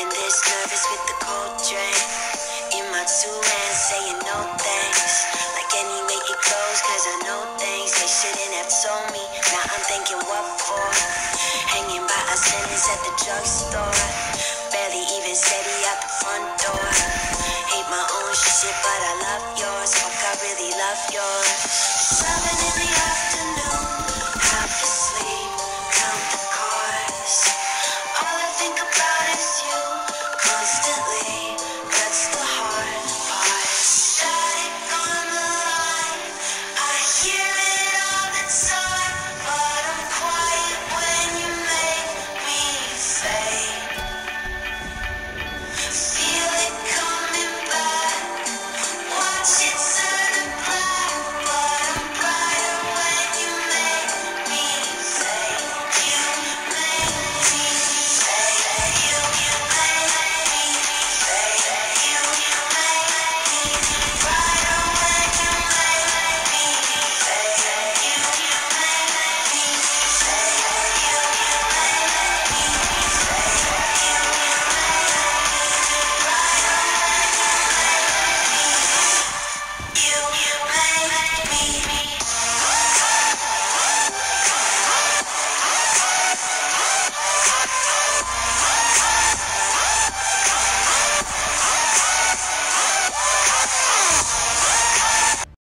been this nervous with the cold drink. In my two hands saying no thanks. Like anyway it goes, cause I know things they shouldn't have told me. Now I'm thinking what for? Hanging by a sentence at the drugstore.